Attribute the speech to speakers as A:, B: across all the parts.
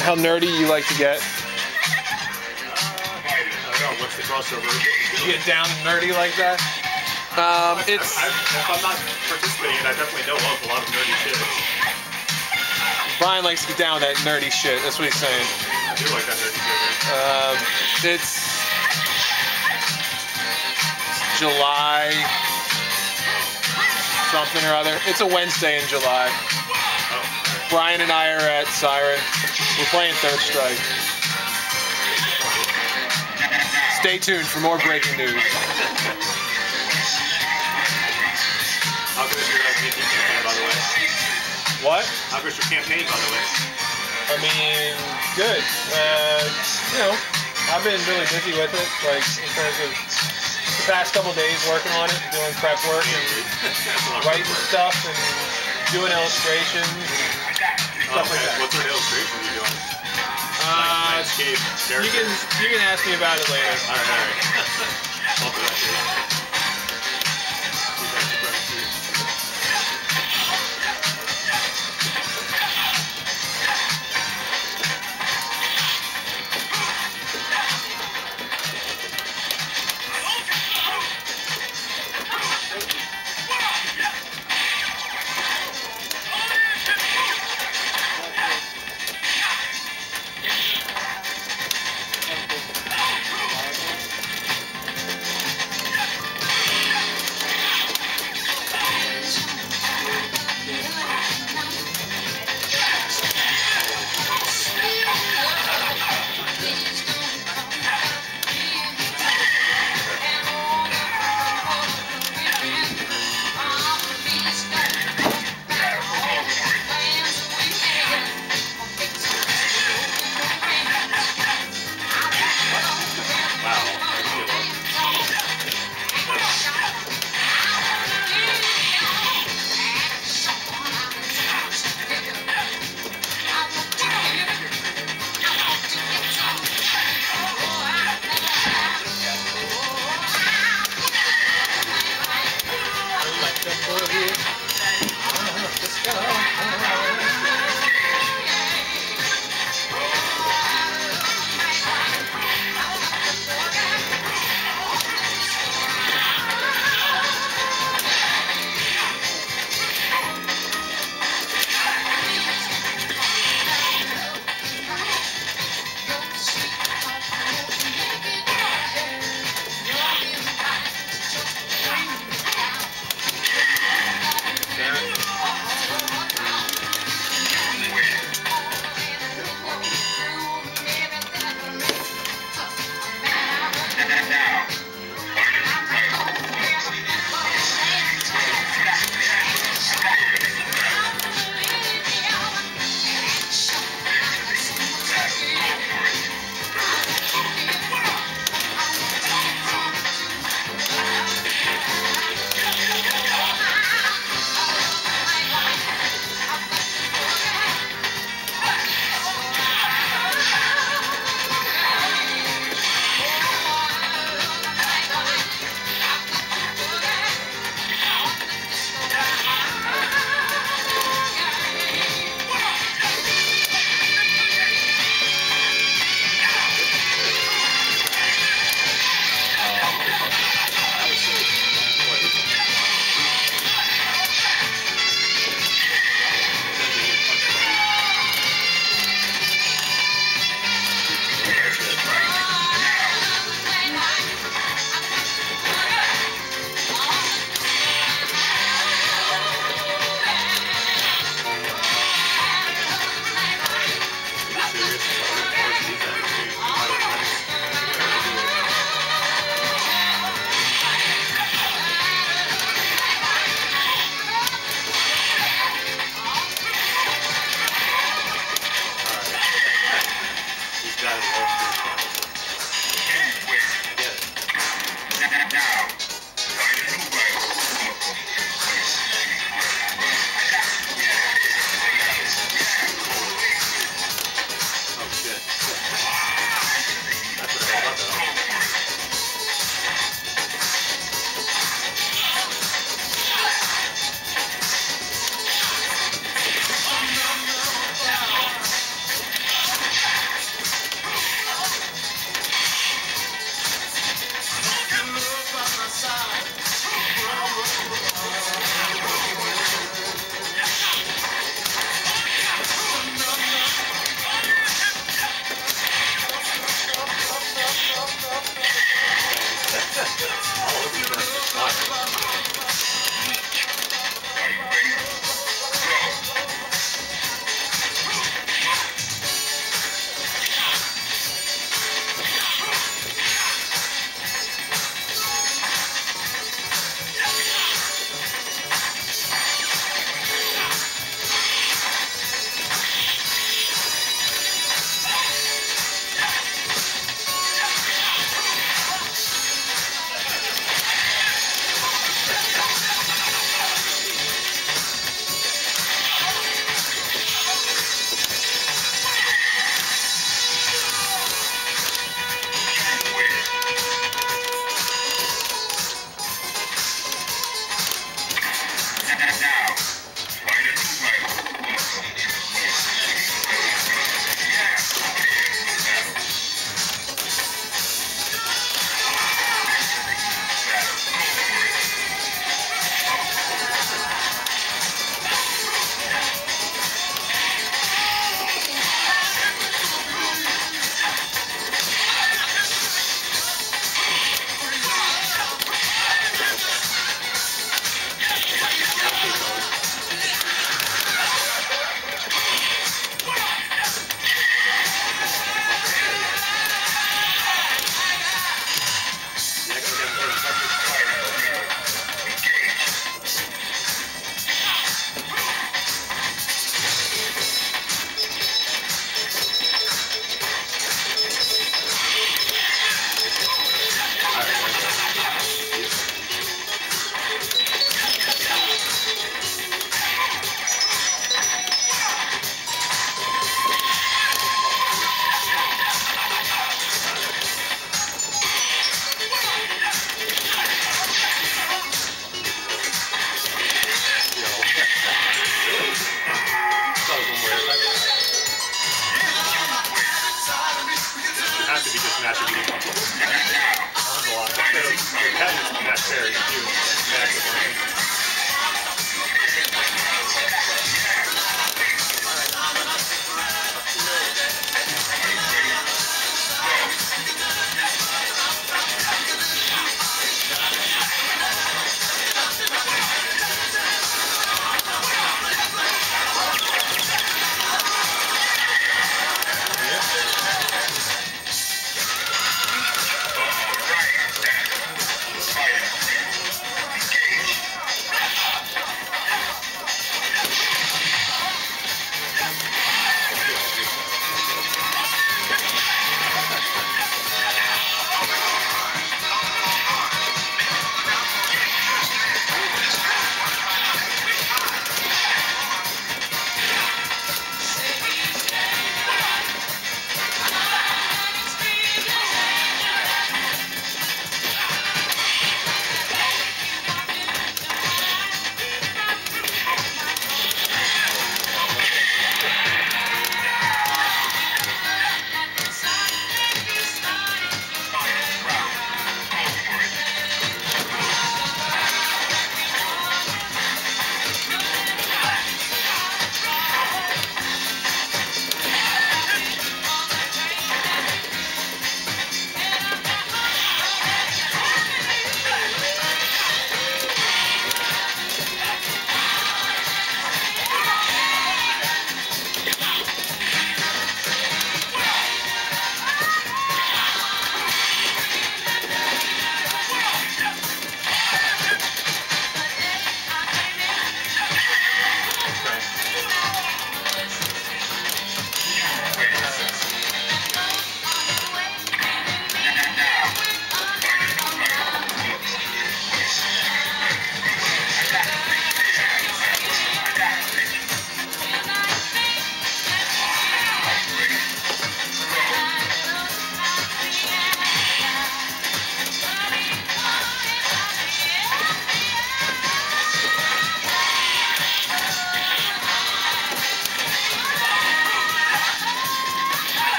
A: how nerdy you like to get?
B: I. What's the crossover?
A: You get down and nerdy like that? Um, it's
B: I, if I'm not participating, I definitely know of a lot of nerdy shit.
A: Brian likes to get down with that nerdy shit. That's what he's saying.
B: I do like that nerdy shit.
A: Um, it's July something or other. It's a Wednesday in July. Brian and I are at Siren. We're playing Third Strike. Stay tuned for more breaking news.
B: how good is your campaign, by the way?
A: What?
B: How good is your campaign, by the way?
A: I mean, good. Uh, you know, I've been really busy with it, like in terms of the past couple days working on it, doing prep work and
B: That's a lot of
A: writing stuff and doing illustrations and
B: Oh,
A: stuff like that.
B: What sort of illustration are you doing?
A: Uh,
B: Landscape,
A: you can you can ask me about it later.
B: All right, all right. I'll do that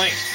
B: Blink.